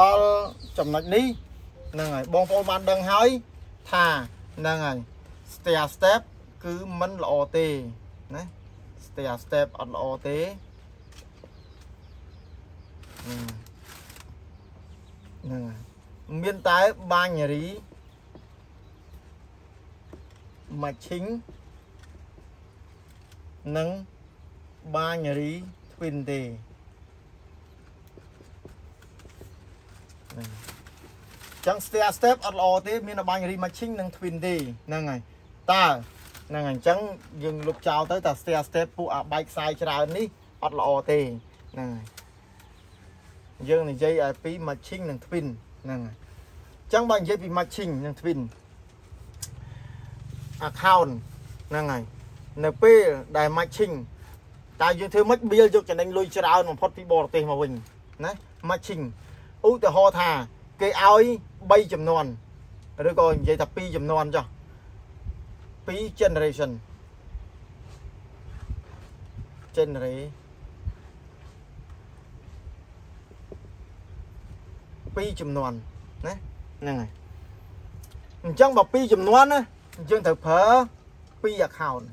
ដល់ចំណុចនេះហ្នឹងហើយបងប្អូនបានដឹងហើយថាហ្នឹងហើយ stair step គឺមិនល្អទេណា stair step អត់ល្អទេហ្នឹងហើយមានតែបាញ់រី matching និង binary twin ទេ ចឹង stair step អត់ល្អទេមាន binary matching និង twin ទេហ្នឹងហើយតើហ្នឹងហើយអញ្ចឹងយើងលុបចោលទៅតែ stair step ពួកអាបែកខ្សែច្រើននេះអត់ល្អទេហ្នឹងហើយយើងនិយាយឲ្យពី matching និង twin ហ្នឹងហើយអញ្ចឹងបើនិយាយពី matching និង twin account ហ្នឹងហើយនៅពេលដែល matching តើយើងធ្វើម៉េច bill យកចំណេញលុយច្រើនបំផុតពីបរទេសមកវិញណា matching ឧទាហរណ៍ថា គេឲ្យ3ចំនួនឬក៏និយាយថា2ចំនួនចុះ2 generation generate 2ចំនួនណាហ្នឹងហើយអញ្ចឹងបើ2ចំនួនណាយើងត្រូវប្រើ2 account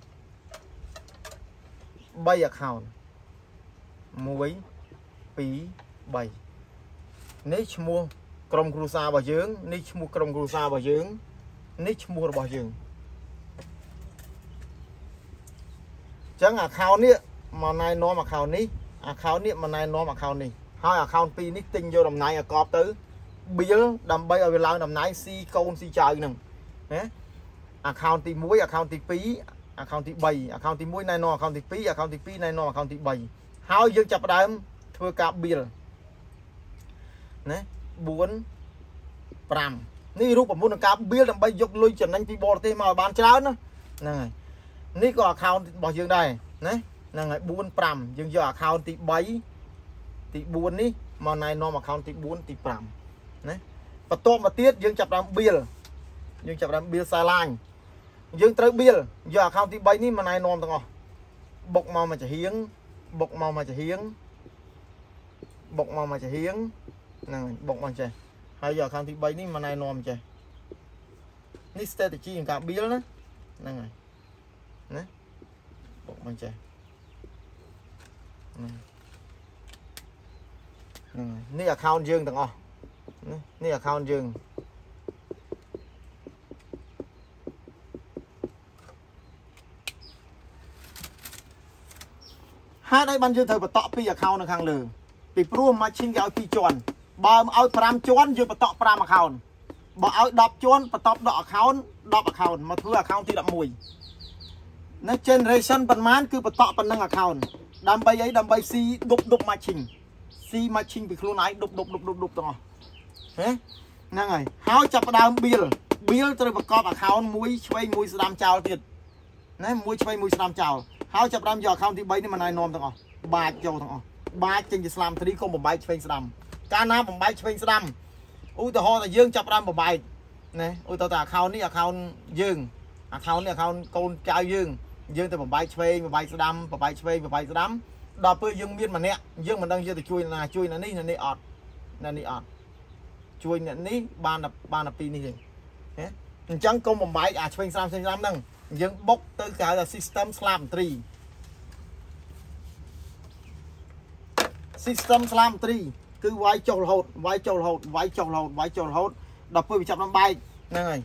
3 account 1 2 3 នេះឈ្មោះក្រុមគ្រួសាររបស់យើងនេះឈ្មោះក្រុមគ្រួសាររបស់យើងនេះឈ្មោះរបស់យើងចឹង account នេះមកណែនាំ account នេះ account នេះមកណែនាំ account នេះហើយ account 2នេះទិញយកតំណែងឲ្យកប់ទៅ bill ដើម្បីឲ្យវាឡើងតំណែងស៊ីកូនស៊ីចៅហ្នឹងណា account ទី1 account ទី2 account ទី3 account ទី1ណែនាំ account ទី2 account ទី2ណែនាំ account ទី3ហើយយើងចាប់ផ្ដើមធ្វើការ bill ណា4 5នេះរូបមន្តនៃការ bill ដើម្បីយកលុយចំណេញពីបរទេសមកឲ្យបានច្រើនណាហ្នឹងហើយនេះក៏ account របស់យើងដែរណាហ្នឹងហើយ4 5យើងយក account ទី3ទី4នេះមកណែនាំ account ទី4ទី5ណាបន្ទាប់មកទៀតយើងចាប់ដើម bill យើងចាប់ដើម bill សាឡាញយើងត្រូវ bill យក account ទី3នេះមកណែនាំទាំងអស់បុកមកមកចាហៀងបុកមកមកចាហៀងបុកមកមកចាហៀង ហ្នឹងហើយបុកមកចេះហើយយក account ទី3នេះមកណែនាំចេះនេះ strategy ក្នុងការ build ណាហ្នឹងហើយណាបុកមកចេះហ្នឹងហ្នឹងនេះ account យើងទាំងអស់នេះ account យើងហេតុអីបានយើងត្រូវបន្តពី account នៅខាងលើពីព្រោះ matching គេឲ្យ2ជាន់ បើឲ្យ5ជាន់យើងបន្ត5 account បើឲ្យ10ជាន់បន្ត10 account 10 account មកធ្វើ account ទី11នៅ generation ប៉ុន្មានគឺបន្តប៉ុណ្ណឹង account ដើម្បីអីដើម្បី C ដប់ដប់ matching C matching ពីខ្លួនឯងដប់ដប់ដប់ដប់ដប់ទាំងអស់ហ៎ហ្នឹងហើយហើយចាប់ផ្ដើម bill bill ត្រូវប្រកប account មួយឆ្វេងមួយស្ដាំចោលទៀតណាមួយឆ្វេងមួយស្ដាំចោលហើយចាប់ផ្ដើមយក account ទី3នេះមកណែនាំទាំងអស់បាចចូលទាំងអស់បាចចេញជាស្លាមទ្រីកុំបំបែកឆ្វេងស្ដាំ កាលណាបំបែកឆ្វេងស្ដាំឧទាហរណ៍ថាយើងចាប់ផ្ដើមបំបែកណាឧទាហរណ៍ថា account នេះ account យើង account នេះ account កូនចៅយើងយើងទៅបំបែកឆ្វេងបំបែកស្ដាំបំបែកឆ្វេងបំបែកស្ដាំដល់ពេលយើងមានម្នាក់យើងមិនដឹងយើងទៅជួយណាជួយណានេះណានេះអត់ណានេះអត់ជួយអ្នកនេះបានបានតែពីរនេះទេអញ្ចឹងកុំបំបែកអាឆ្វេងស្ដាំឆ្វេងស្ដាំហ្នឹងយើងបុកទៅគេហៅថា system ស្លាបត្រី system ស្លាមត្រី គឺវាយចុះរហូតវាយចុះរហូតវាយចុះរហូតវាយចុះរហូតដល់ពេលវាចាប់ដល់បែកហ្នឹងហើយ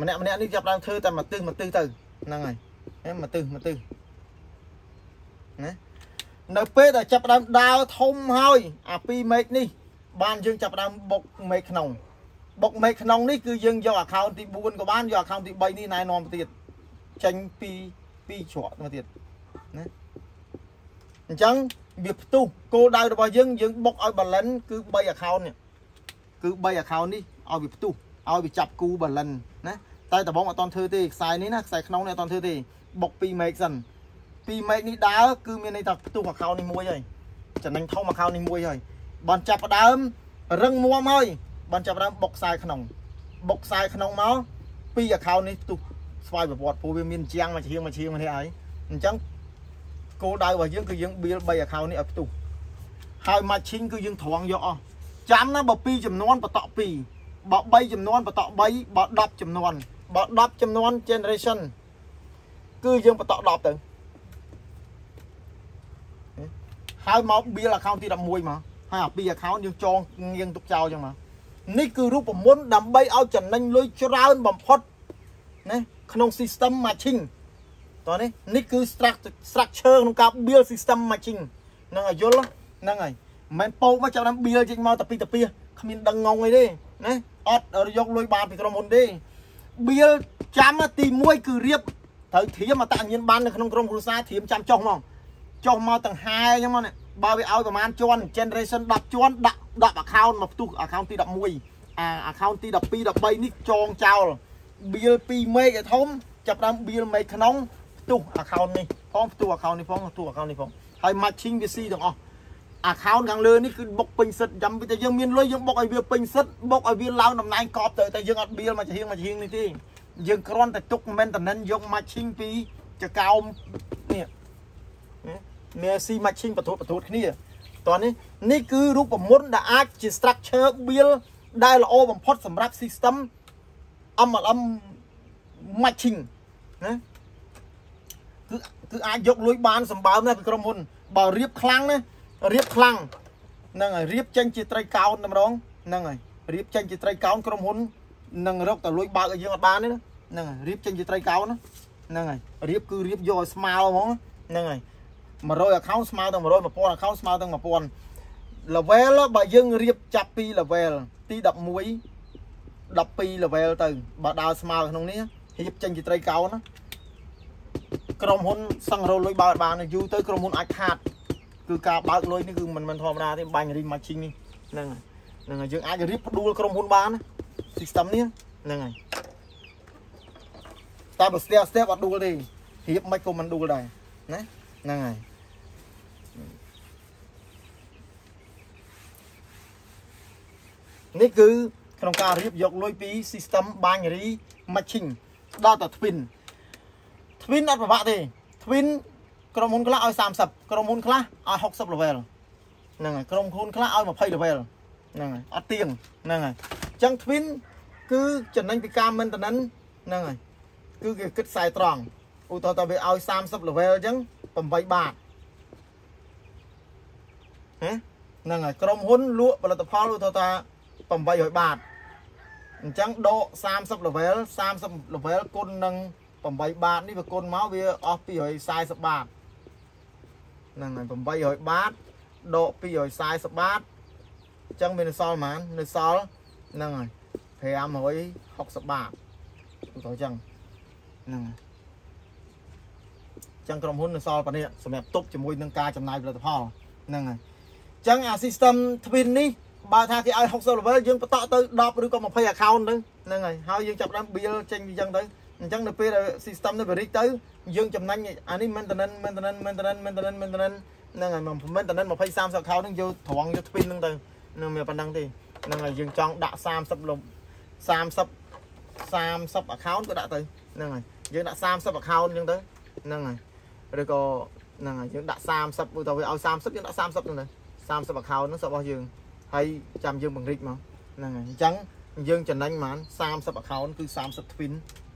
ម្នាក់ម្នាក់នេះចាប់ដល់ធ្វើតែមួយទឹះមួយទឹះទៅហ្នឹងហើយមួយទឹះមួយទឹះណានៅពេលដែលចាប់ដើមដើរធំហើយអា2មេឃនេះបានយើងចាប់ដើមបុកមេឃក្នុងបុកមេឃក្នុងនេះគឺយើងយក account ទី4ក៏បានយក account ទី3នេះណែនាំទៅទៀតចេញពីពីច្រកទៅទៀតណាអញ្ចឹង វាផ្ទុះគោលដៅរបស់យើងយើងបុកឲ្យ balance គឺ3 account នេះគឺ3 account នេះឲ្យវាផ្ទុះឲ្យវាចាប់គូ balance ណាតែដបងអត់តន់ធ្វើទេខ្សែនេះណាខ្សែក្នុងនេះអត់តន់ធ្វើទេបុក2 make សិន2 make នេះដើរគឺមានន័យថាផ្ទុះ account នេះមួយហើយចំណេញធំ account នេះមួយហើយបានចាប់ផ្ដើមរឹងមាំហើយបានចាប់ផ្ដើមបុកខ្សែក្នុងបុកខ្សែក្នុងមក2 account នេះផ្ទុះស្វ័យប្រវត្តិព្រោះវាមានជាងមួយជាងមួយជាងមួយនេះហើយអញ្ចឹង គោលដៅរបស់យើងគឺយើង build 3 account នេះឲ្យផ្ទុះហើយ matching គឺយើងត្រង់យកអស់ចាំណាបើ2ចំនួនបន្ត2បើ3ចំនួនបន្ត3បើ10ចំនួនបើ10ចំនួន generation គឺយើងបន្ត10ទៅហើយមក bill account ទី11មកហើយអាពី account យើងចងងៀងទុកចោលចឹងមកនេះគឺរូបមន្តដើម្បីឲ្យចំណេញលុយច្រើនបំផុតណាក្នុង system matching តោះនេះនេះគឺ structure ក្នុងការ build system matching ហ្នឹងឲ្យយល់ហ្នឹងហើយមិនពោកមកចាប់ដល់ build ចេញមកតែពីតាពីគ្មានដឹងងងអីទេណាអត់យកលុយបានពីក្រុមហ៊ុនទេ build ចាំទី1គឺរៀបត្រូវធៀមអតញ្ញាណបាននៅក្នុងក្រុមគ្រួសារធៀមចាំចុះមកចុះមកទាំងហាអញ្ចឹងមកបើវាឲ្យប្រហែលជាន់ generation 10ជាន់ដាក់10 account មកផ្ទុះ account ទី11អា account ទី12 13នេះចងចោល bill 2 meg ឲ្យធំចាប់តាម bill meg ក្នុង ផ្ទុះ account នេះផងផ្ទុះ account នេះផងផ្ទុះ account នេះផងហើយ matching វាស៊ីទាំងអស់ account ខាងលើនេះគឺបុកពេញសិតចាំតែយើងមានលុយយើងបុកឲ្យវាពេញសិតបុកឲ្យវាឡើងតំណែងកប់ទៅតែយើងអត់ bill មកជាហៀងមកជាហៀងនេះទេយើងគ្រាន់តែទុក maintenance យក matching ពីចកោមនេះមានស៊ី matching បទូតបទូតគ្នាតោះនេះនេះគឺរូបមន្តដែលអាចជា structure build ដែលល្អបំផុតសម្រាប់ system MLM matching ណា គឺគឺអាចយកលុយបានសម្បើមណាពីក្រុមហ៊ុនបើរៀបខ្លាំងណារៀបខ្លាំងហ្នឹងហើយរៀបចេញជាត្រីកោណតែម្ដងហ្នឹងហើយរៀបចេញជាត្រីកោណក្រុមហ៊ុននឹងរកតែលុយបើកឲ្យយើងអត់បានទេហ្នឹងហើយរៀបចេញជាត្រីកោណហ្នឹងហើយរៀបគឺរៀបយកឲ្យស្មើហ្មងហ្នឹងហើយ100 account ស្មើទាំង100 1000 account ស្មើទាំង1000 level បើយើងរៀបចាប់ពី level ទី11 12 level ទៅបើដើរស្មើក្នុងនេះរៀបចេញជាត្រីកោណណា ក្រុមហ៊ុនសង្រោលលុយបើកបានយូរទៅក្រុមហ៊ុនអាចខាតគឺការបើកលុយនេះគឺមិនមិនធម្មតាទេបាញ់រីម៉ាឈីងនេះហ្នឹងហើយហ្នឹងហើយយើងអាចរៀបផ្ដួលក្រុមហ៊ុនបានណា system នេះហ្នឹងហើយតែបើស្ទះស្ទះអត់ដួលទេរៀបមិនក៏មិនដួលដែរណាហ្នឹងហើយនេះគឺក្នុងការរៀបយកលុយពី system binary matching ដល់ទៅ twin twin អត់ពិបាកទេ twin ក្រុមហ៊ុនខ្លះឲ្យ30ក្រុមហ៊ុនខ្លះឲ្យ60 level ហ្នឹងហើយក្រុមហ៊ុនខ្លះឲ្យ20 level ហ្នឹងហើយអត់ទៀងហ្នឹងហើយអញ្ចឹង twin គឺចំណេញពីការ maintenance ហ្នឹងហើយគឺគេគិតខ្សែត្រង់ឧទាហរណ៍តើវាឲ្យ30 level អញ្ចឹង8បាតហ៎ហ្នឹងហើយក្រុមហ៊ុនលក់ផលិតផលឧទាហរណ៍ថា800បាតអញ្ចឹងដក30 level 30 level គុណនឹង 8បាតនេះវាគុណមកវាអស់240បាតហ្នឹងហើយ800បាតដក240បាតអញ្ចឹងមាននៅសល់ប៉ុន្មាននៅសល់ហ្នឹងហើយ560បាតឧទាហរណ៍អញ្ចឹងហ្នឹងហើយចឹងក្រុមហ៊ុននៅសល់ប៉ុណ្នេះសម្រាប់ទប់ជាមួយនឹងការចំណាយផលិតផលហ្នឹងហើយអញ្ចឹងអា system twin នេះបើថាគេឲ្យ60 level យើងបន្តទៅ10ឬក៏20 account ទៅហ្នឹងហើយហើយយើងចាប់ដើម bill ចេញអញ្ចឹងទៅ អញ្ចឹងនៅពេល system នៅ Veric ទៅយើងចំណេញអានេះ maintenance maintenance maintenance maintenance maintenance ហ្នឹងហើយ maintenance 20 30 account ហ្នឹងយកត្រង់យក twin ហ្នឹងទៅនឹងមានប៉ុណ្ណឹងទេហ្នឹងហើយយើងចង់ដាក់30លំ30 30 account ក៏ដាក់ទៅហ្នឹងហើយយើងដាក់30 account អញ្ចឹងទៅហ្នឹងហើយឬក៏ហ្នឹងហើយយើងដាក់30ឧទាហរណ៍វាឲ្យ30យើងដាក់30ហ្នឹងទៅ30 account ហ្នឹងរបស់យើងហើយចាំយើងបង្រិចមកហ្នឹងហើយអញ្ចឹងយើងចំណេញប្រហែល30 account គឺ30 twin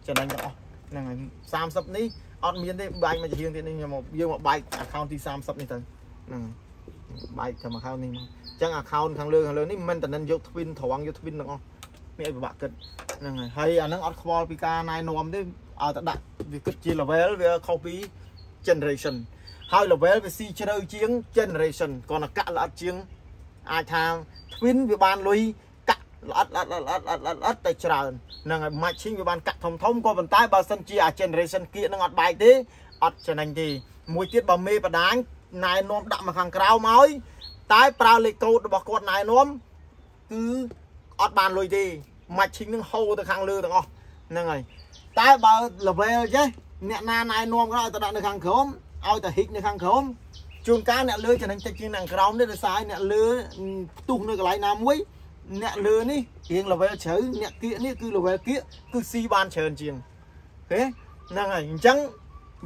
ចំណេញទាំងអស់ហ្នឹងហើយ30នេះអត់មានទេបែកមកជារៀងទៀតនេះខ្ញុំមកយើងមកបែក account ទី30នេះទៅហ្នឹងបែកតាម account នេះមកអញ្ចឹង account ខាងលើខាងលើនេះមិនតំណយក twin ត្រង់យក twin ទាំងអស់មានអីពិបាកគិតហ្នឹងហើយហើយអាហ្នឹងអត់ខ្វល់ពីការណែនាំទេឲ្យតែដាក់វាគិតជា level វាខុសពី generation ហើយ level វាស៊ីជ្រៅជាង generation គាត់តែកាក់ល្អិតជាង អាចថា twin វាបានលុយកាក់ ល្អិតល្អិតល្អិតល្អិតល្អិតតែច្រើនហ្នឹងហើយ matching វាបានកាក់ធំធំក៏ប៉ុន្តែបើសិនជាអា generation គៀកនឹងអត់បែកទេអត់ចំណេញទេមួយទៀតបើមេបដាញណែនាំដាក់មកខាងក្រៅមកហើយតែប្រើលេខកូដរបស់គាត់ណែនាំគឺអត់បានលុយទេ matching នឹងហូរទៅខាងលើទាំងអស់ហ្នឹងហើយតែបើ level ចេះអ្នកណាណែនាំគាត់ឲ្យទៅដាក់នៅខាងក្រោមឲ្យទៅហ៊ិចនៅខាងក្រោមជួនកាលអ្នកលើចំណេញតិចជាងអ្នកក្រោមនេះដោយសារអ្នកលើផ្ទុះនៅកន្លែងណាមួយ អ្នកលើនេះរៀង level ជ្រៅអ្នកគៀកនេះគឺ level គៀកគឺស៊ីបានច្រើនជាងអូខេហ្នឹងហើយអញ្ចឹង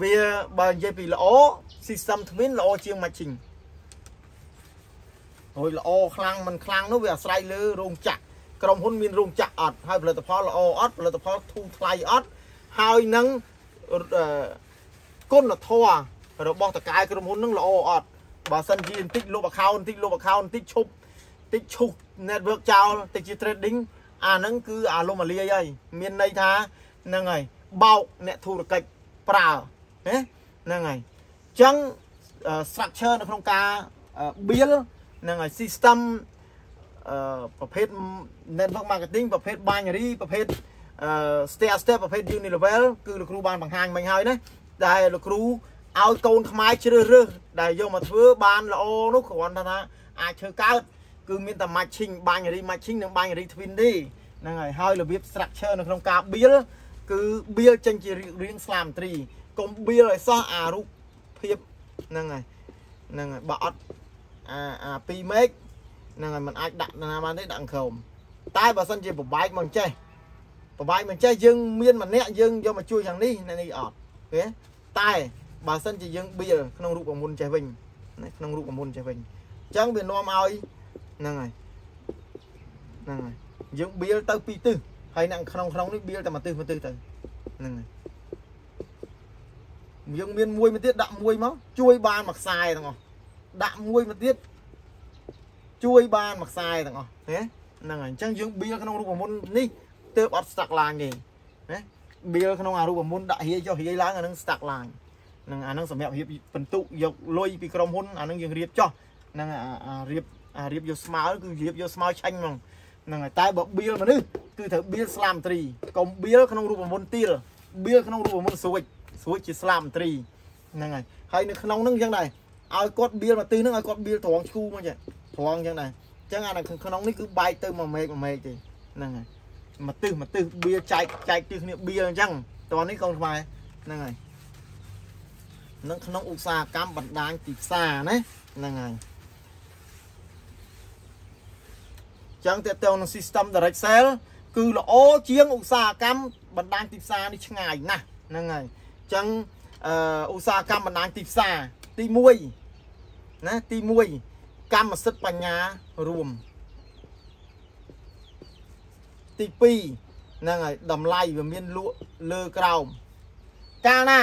វាបើនិយាយពីល្អ system twin ល្អជាង matching រួយល្អខ្លាំងមិនខ្លាំងនោះវាអាស្រ័យលើរោងចក្រក្រុមហ៊ុនមានរោងចក្រអត់ហើយផលិតផលល្អអត់ផលិតផលធូរថ្លៃអត់ហើយនឹងគុណធម៌របស់តកែក្រុមហ៊ុននឹងល្អអត់បើសិនជាបន្តិចលុប account បន្តិចលុប account បន្តិចឈប់បន្តិចឈុះ network ចោលតិចជា trading អាហ្នឹងគឺអាលំអាលាយហើយមានន័យថាហ្នឹងហើយបោកអ្នកធុរកិច្ចប្រើណាហ្នឹងហើយអញ្ចឹង structure នៅក្នុងការ build ហ្នឹងហើយ system អឺប្រភេទ network marketing ប្រភេទ binary ប្រភេទអឺ step step ប្រភេទ unilevel គឺលោកគ្រូបានបង្ហាញមិញហើយណាដែលលោកគ្រូឲ្យកូនខ្មែរជ្រើសរើសដែលយកមកធ្វើបានល្អនោះគ្រាន់តែថាអាចធ្វើកើត គឺមានតែ matching binary matching និង binary twin ទេហ្នឹងហើយហើយរបៀប structure នៅក្នុងការ build គឺ build ចេញជារៀងស្លាមត្រីកុំ build ឲ្យសោះអារូបភាពហ្នឹងហើយហ្នឹងហើយបើអត់អាអា2មេឃហ្នឹងហើយมันអាចដាក់ណាបានទេដាក់ក្រោមតែបើសិនជាប្របែកមកចេះប្របែកមកចេះយើងមានម្នាក់យើងយកមកជួយយ៉ាងនេះនេះអត់ទេតែបើសិនជាយើងបៀលក្នុងរូបមន្តចេះវិញក្នុងរូបមន្តចេះវិញអញ្ចឹងវានាំឲ្យ ហ្នឹងហើយហ្នឹងហើយយើងបៀលទៅពីរទិសហើយនៅក្នុងក្នុងនេះបៀលតែមួយទិសមួយទិសទៅហ្នឹងហើយយើងមានមួយមកទៀតដាក់មួយមកជួយបានមួយខ្សែទាំងអស់ដាក់មួយមកទៀតជួយបានមួយខ្សែទាំងអស់ណាហ្នឹងហើយអញ្ចឹងយើងបៀលក្នុងរូបមន្តនេះទើបអត់ស្តាក់ឡាញទេណាបៀលក្នុងអារូបមន្តដាក់រាយចុះរាយឡើងអានឹងស្តាក់ឡាញនឹងអានឹងសម្រាប់រៀបបន្ទុកយកលុយពីក្រុមហ៊ុនអានឹងយើងរៀបចោះនឹងអារៀប អារៀបយកស្មើគឺរៀបយកស្មើឆាញ់ហ្មងហ្នឹងហើយតែបើបៀលមនុស្សគឺត្រូវបៀលស្លាមត្រីកុំបៀលក្នុងរូបមន្តទៀលបៀលក្នុងរូបមន្តស្រួចស្រួចជាស្លាមត្រីហ្នឹងហើយហើយនៅក្នុងហ្នឹងអញ្ចឹងដែរឲ្យគាត់បៀលមកទិសហ្នឹងឲ្យគាត់បៀលត្រង់ឈូមកចឹងត្រង់អញ្ចឹងដែរអញ្ចឹងអានៅក្នុងនេះគឺបែកទៅមួយមេឃមួយមេឃទេហ្នឹងហើយមួយទិសមួយទិសបៀលចែកចែកទិសគ្នាបៀលអញ្ចឹងតោះនេះកូនខ្មែរហ្នឹងហើយនឹងក្នុងឧស្សាហកម្មបណ្ដាញទីផ្សារណាហ្នឹងហើយ ចឹងតើតើនឹង system direct sale គឺល្អជាងឧស្សាហកម្មបណ្ដាញទីផ្សារនេះឆ្ងាយណាស់ហ្នឹងហើយចឹងអឺឧស្សាហកម្មបណ្ដាញទីផ្សារទី1ណាទី1កម្មសិទ្ធិបញ្ញារួមទី2ហ្នឹងហើយតម្លៃវាមានលក់លើក្រោមកាលណា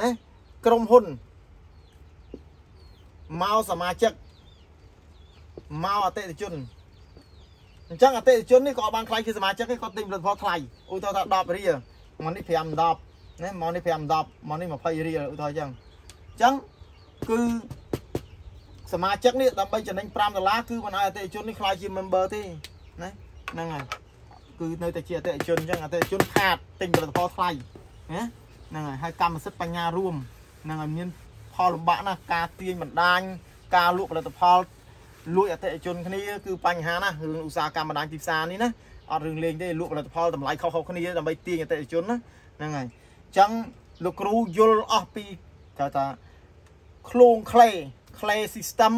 ណាក្រុមហ៊ុនមកសមាជិកមកអតិថិជន អញ្ចឹងអតិថិជននេះក៏បានខ្លាយជាសមាជិកឯងគាត់ទិញផលិតផលថ្លៃឧទាហរណ៍ថា10រៀលមកនេះ5 10ណាមកនេះ5 10មកនេះ20រៀលឧទាហរណ៍អញ្ចឹងអញ្ចឹងគឺសមាជិកនេះដើម្បីចំណេញ5ដុល្លារគឺមិនឲ្យអតិថិជននេះខ្លាយជា member ទេណាហ្នឹងហើយគឺនៅតែជាអតិថិជនអញ្ចឹងអតិថិជនខាតទិញផលិតផលថ្លៃណាហ្នឹងហើយហើយកម្មសិទ្ធិបញ្ញារួមហ្នឹងហើយមានផលលំបាកណាស់ការទាញបណ្ដាញការលក់ផលិតផល លួចអតិថិជនគ្នាគឺបញ្ហាណារឿងឧស្សាហកម្មបណ្ដាញទីផ្សារនេះណាអត់រឿងលេងទេលក់ផលិតផលតម្លៃខុសៗគ្នាដើម្បីទាញអតិថិជនណាហ្នឹងហើយអញ្ចឹងលោកគ្រូយល់អស់ពីគេថាឃ្លងក្លេ clay system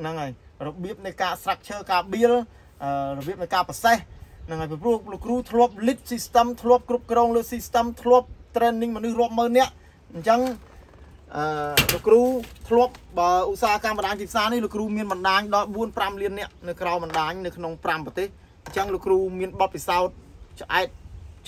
ហ្នឹងហើយរបៀបនៃការ structure ការ build របៀបនៃការប្រសេះហ្នឹងហើយព្រោះលោកគ្រូធ្លាប់ lead system ធ្លាប់គ្រប់គ្រងលើ system ធ្លាប់ training មនុស្សរាប់ម៉ឺននាក់អញ្ចឹង អឺលោកគ្រូធ្លាប់បើឧស្សាហកម្មបណ្ដាញទីផ្សារនេះលោកគ្រូមានបណ្ដាញដល់4 5លាននាក់នៅក្រៅបណ្ដាញនៅក្នុង5ប្រទេសអញ្ចឹងលោកគ្រូមានបទពិសោធន៍ឆ្អែត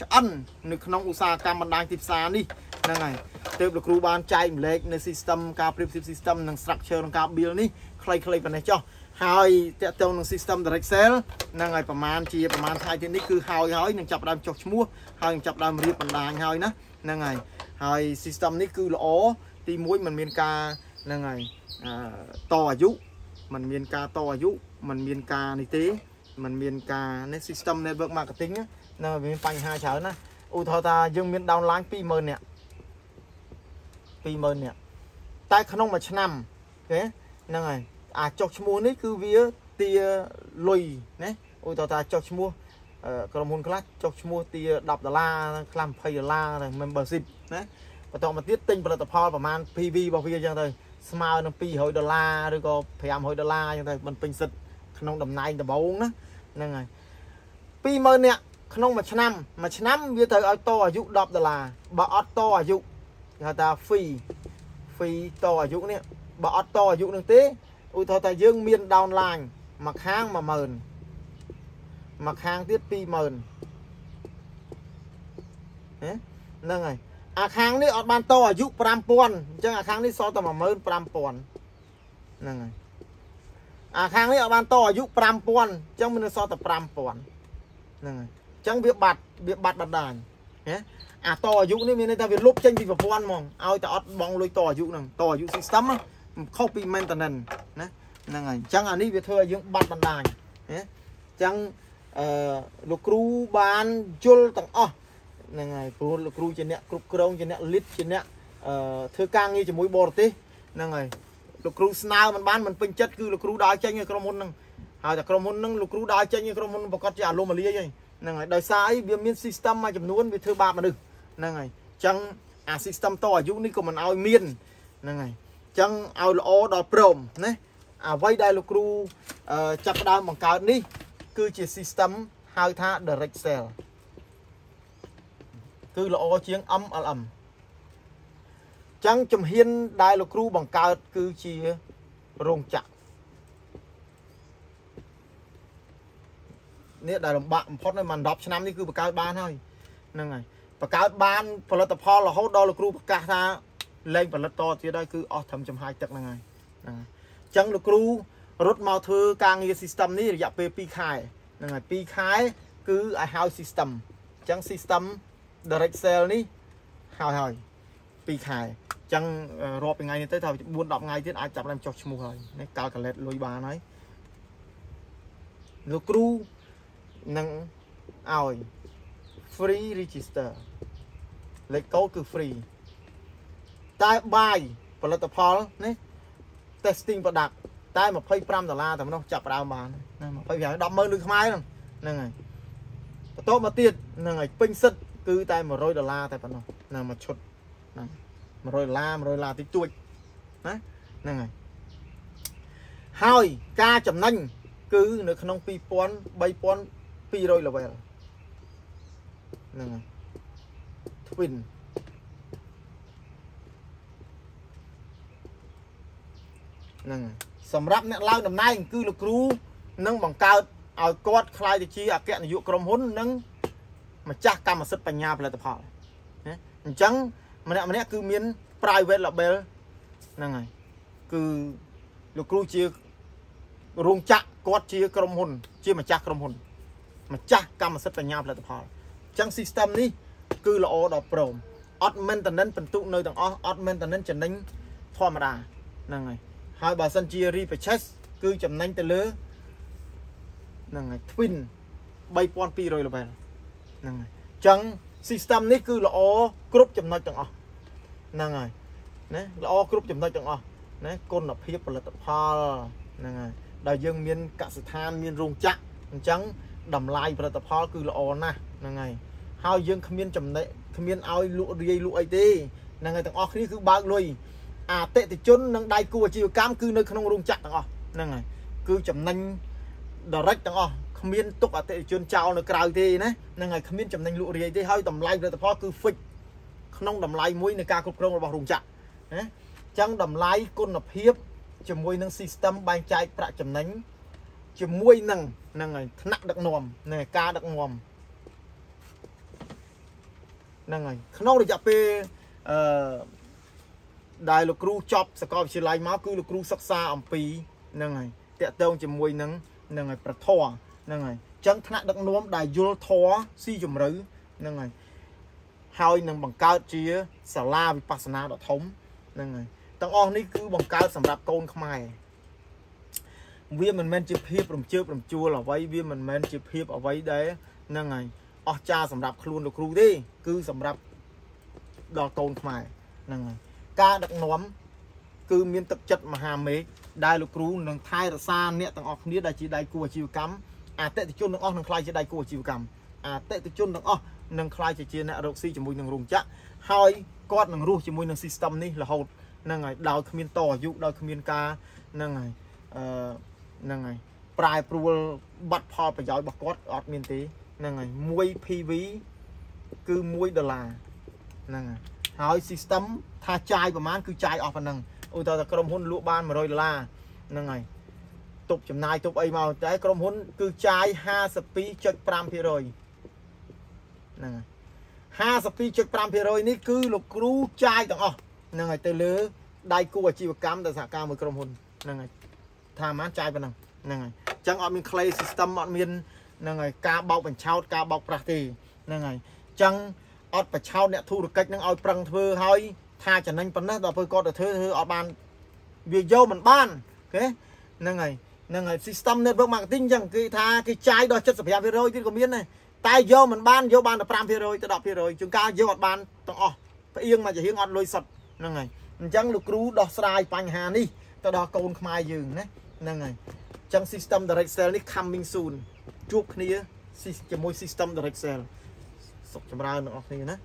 ឆ្អិននៅក្នុងឧស្សាហកម្មបណ្ដាញទីផ្សារនេះហ្នឹងហើយទើបលោកគ្រូបានចែកម្លែកនៅ system ការប្រៀបធៀប system និង structure ក្នុងការ build នេះខ្លីៗប៉ុណ្ណេះចុះហើយតកតងនឹង system direct sale ហ្នឹងហើយប្រហែលជាប្រហែលថ្ងៃទៀតនេះគឺហើយហើយនឹងចាប់ដើមចុះឈ្មោះហើយនឹងចាប់ដើมរៀបបណ្ដាញហើយណាហ្នឹងហើយហើយ system នេះគឺល្អ ទី1มันមានការហ្នឹងហើយតអាយុมันមានការតអាយុมันមានការនេះទេมันមានការនេះ system network marketing ណាមានបញ្ហាច្រើនណាឧទាហរណ៍ថាយើងមាន downline 20000នាក់20000នាក់តែក្នុងមួយឆ្នាំគេហ្នឹងហើយអាចុះឈ្មោះនេះគឺវាទាលុយណាឧទាហរណ៍ថាចុះឈ្មោះក្រុមហ៊ុនខ្លះចុះឈ្មោះទា10ដុល្លារខ្លះ20ដុល្លារ membership ណា បន្តមកទៀតទិញផលិតផលប្រហែល PV របស់វាអញ្ចឹងទៅស្មើនឹង200ដុល្លារឬក៏500ដុល្លារអញ្ចឹងទៅមិនពេញសិទ្ធក្នុងតំណែងដំបូងណាហ្នឹងហើយ20000នាក់ក្នុងមួយឆ្នាំមួយឆ្នាំវាត្រូវឲ្យតអាយុ10ដុល្លារបើអត់តអាយុគេហៅថា fee fee តអាយុនេះបើអត់តអាយុនឹងទេឧទាហរណ៍ថាយើងមាន downline មួយខាង10000មួយខាងទៀត20000ហ្នឹងហើយ អាខាងនេះអត់បានតអាយុ5000អញ្ចឹងអាខាងនេះសល់តែ15000ហ្នឹងហើយអាខាងនេះអត់បានតអាយុ5000អញ្ចឹងមានសល់តែ5000ហ្នឹងហើយអញ្ចឹងវាបាត់វាបាត់បណ្ដាញណាអាតអាយុនេះមានន័យថាវាលុបចេញពីប្រព័ន្ធហ្មងឲ្យតែអត់បងលុយតអាយុហ្នឹងតអាយុ system ខុសពី maintenance ណាហ្នឹងហើយអញ្ចឹងអានេះវាធ្វើឲ្យយើងបាត់បណ្ដាញណាអញ្ចឹងអឺលោកគ្រូបានយល់ទាំងអស់ ហ្នឹងហើយព្រោះលោកគ្រូជាអ្នកគ្រប់គ្រងជាអ្នក lead ជាអ្នកអឺធ្វើការងារជាមួយបរទេសហ្នឹងហើយលោកគ្រូស្នើមិនបានមិនពេញចិត្តគឺលោកគ្រូដើរចេញឲ្យក្រុមហ៊ុនហ្នឹងហើយតែក្រុមហ៊ុនហ្នឹងលោកគ្រូដើរចេញឲ្យក្រុមហ៊ុនប្រកាសជាអាលុំអាលាយហើយហ្នឹងហើយដោយសារអីវាមាន system មួយចំនួនវាធ្វើបាបមនុស្សហ្នឹងហើយអញ្ចឹងអា system តអាយុនេះក៏មិនឲ្យមានហ្នឹងហើយអញ្ចឹងឲ្យល្អដល់ព្រមណាអ្វីដែលលោកគ្រូចាប់ផ្ដើមបង្កើតនេះ គឺជា system ហៅថា direct sell គឺល្អជាង MLM ចឹងជំហានដែលលោកគ្រូបង្កើតគឺជារោងចក្រនេះដែលលំបាកបំផុតនៅមិន10ឆ្នាំនេះគឺបង្កើតបានហើយហ្នឹងហើយបង្កើតបានផលិតផលរហូតដល់លោកគ្រូប្រកាសថាលែងផលិតតទៀតហើយគឺអស់ត្រឹមចំហាយទឹកហ្នឹងហើយហ្នឹងហើយអញ្ចឹងលោកគ្រូរត់មកធ្វើការងារ system នេះរយៈពេល2ខែហ្នឹងហើយ2ខែគឺឲ្យហើយ system អញ្ចឹង system direct sale នេះហើយហើយ2ខែចឹងរាប់ថ្ងៃនេះទៅថា4 10ថ្ងៃទៀតអាចចាប់ឡើងចុះឈ្មោះហើយនេះកាលកលេតលុយបានហើយលោកគ្រូនឹងឲ្យ free register លេខកូដគឺ free តែបាយផលិតផលនេះ testing product តែ25ដុល្លារតែម្នោះចាប់ដើមបានណា25 100,000លុយខ្មែរហ្នឹងហ្នឹងហើយបន្ទាប់មកទៀតហ្នឹងហើយពេញសិត គឺតែ100ដុល្លារតែប៉ុណ្ណោះណាមួយឈុតហ្នឹង100ដុល្លារ100ដុល្លារតិចតួចណាហ្នឹងហើយហើយការចំណេញគឺនៅក្នុង2000 3200 level ហ្នឹងហើយ twin ហ្នឹងហើយសម្រាប់អ្នកឡើងតំណែងគឺលោកគ្រូនឹងបង្កើតឲ្យគាត់ខ្លាយទៅជាអគ្គនាយកក្រុមហ៊ុននិង ម្ចាស់កម្មសិទ្ធិបញ្ញាផលិតផលណាអញ្ចឹងម្នាក់ម្នាក់គឺមាន private label ហ្នឹងហើយគឺលោកគ្រូជារោងចក្រគាត់ជាក្រុមហ៊ុន ជាម្ចាស់ក្រុមហ៊ុន ម្ចាស់កម្មសិទ្ធិបញ្ញាផលិតផលអញ្ចឹង system នេះគឺល្អដល់ព្រមអត់ maintenance បន្ទុកនៅទាំងអស់អត់ maintenance ចំណេញធម្មតាហ្នឹងហើយហើយបើសិនជា repurchase គឺចំណេញទៅលើហ្នឹងហើយ twin 3200 level ហ្នឹងហើយអញ្ចឹង system នេះគឺល្អគ្រប់ចំណុចទាំងអស់ហ្នឹងហើយណាល្អគ្រប់ចំណុចទាំងអស់ណាគុណភាពផលិតផលហ្នឹងហើយដែលយើងមានកសិដ្ឋានមានរោងចក្រអញ្ចឹងតម្លៃផលិតផលគឺល្អណាស់ហ្នឹងហើយហើយយើងគ្មានចំណេះគ្មានឲ្យលក់រាយលក់អីទេហ្នឹងហើយទាំងអស់គ្នាគឺបើកលុយអតិថិជននិងដៃគូអាជីវកម្មគឺនៅក្នុងរោងចក្រទាំងអស់ហ្នឹងហើយគឺចំណេញ direct ទាំងអស់ គ្មានទុកអតិថិជនចោលនៅក្រៅទេណាហ្នឹងហើយគ្មានចំណេញលក់រាយទេហើយតម្លៃផលិតផលគឺ fix ក្នុងតម្លៃមួយនៃការគ្រប់គ្រងរបស់រោងចក្រណាអញ្ចឹងតម្លៃគុណភាពជាមួយនឹង system បែងចែកប្រាក់ចំណេញជាមួយនឹងហ្នឹងហើយថ្នាក់ដឹកនាំនៃការដឹកនាំហ្នឹងហើយក្នុងរយៈពេលអឺដែលលោកគ្រូចប់សាកលវិទ្យាល័យមកគឺលោកគ្រូសិក្សាអំពីហ្នឹងហើយតកតងជាមួយនឹងហ្នឹងហើយប្រធរ ហ្នឹងហើយអញ្ចឹងថ្នាក់ដឹកនាំដែលយល់ធរស៊ីជម្រៅហ្នឹងហើយហើយនឹងបង្កើតជាសាលាវិបស្សនាដ៏ធំហ្នឹងហើយទាំងអស់នេះគឺបង្កើតសម្រាប់កូនខ្មែរវាមិនមែនជាភាពរំជើបរំជួលអ្វីវាមិនមែនជាភាពអ្វីដែលហ្នឹងហើយអស្ចារសម្រាប់ខ្លួនលោកគ្រូទេគឺសម្រាប់ដល់កូនខ្មែរហ្នឹងហើយការដឹកនាំគឺមានទឹកចិត្តមហាមេឃដែលលោកគ្រូនឹងថែរក្សាអ្នកទាំងអស់គ្នាដែលជាដៃគូអាជីវកម្ម អតិថិជនទាំងអស់នឹងខ្លាយជាដៃគូអាជីវកម្មអតិថិជនទាំងអស់នឹងខ្លាយជាអ្នករកស៊ីជាមួយនឹងរោងចក្រហើយគាត់នឹងរស់ជាមួយនឹង system នេះរហូតហ្នឹងហើយដោយគ្មានតអាយុដោយគ្មានការហ្នឹងហើយអឺហ្នឹងហើយប្រែប្រួលបាត់ផលប្រយោជន៍របស់គាត់អត់មានទេហ្នឹងហើយ1 PV គឺ1ដុល្លារហ្នឹងហើយហើយ system ថាចាយប្រហែលគឺចាយអស់ប៉ុណ្ណឹងឧទាហរណ៍ថាក្រុមហ៊ុនលក់បាន100ដុល្លារហ្នឹងហើយ ទប់ចំណាយទប់អីមកតែក្រុមហ៊ុន គឺចាយ52.5%ហ្នឹងហើយ52.5%នេះគឺលោកគ្រូចាយទាំងអស់ហ្នឹងហើយទៅលើដៃគូអាជីវកម្មដែលសហការមួយក្រុមហ៊ុនហ្នឹងហើយថាម៉ានចាយប៉ុណ្ណឹងហ្នឹងហើយអញ្ចឹងអត់មាន clay system អត់មានហ្នឹងហើយការបោកបញ្ឆោតការបោកប្រាស់ទេហ្នឹងហើយអញ្ចឹងអត់បញ្ឆោតអ្នកធុរកិច្ចនឹងឲ្យប្រឹងធ្វើហើយថាចំណេញប៉ុណ្ណេះដល់ពេលគាត់ទៅធ្វើធ្វើអត់បានវាយកមិនបានអូខេហ្នឹងហើយហ្នឹងហើយ system network marketing អញ្ចឹងគេថាគេចាយដល់75%ទៀតក៏មានដែរតែយកមិនបានយកបានតែ5%ទៅ10%ជួនកាលយកអត់បានទាំងអស់ផ្អៀងមកជារៀងអត់លុយសុទ្ធហ្នឹងហើយអញ្ចឹងលោកគ្រូដោះស្រាយបញ្ហានេះទៅដល់កូនខ្មែរយើងណាហ្នឹងហើយអញ្ចឹង system direct sell នេះ coming soon ជួបគ្នាជាមួយ system direct sell សុខចម្រើនទាំងអស់គ្នាណា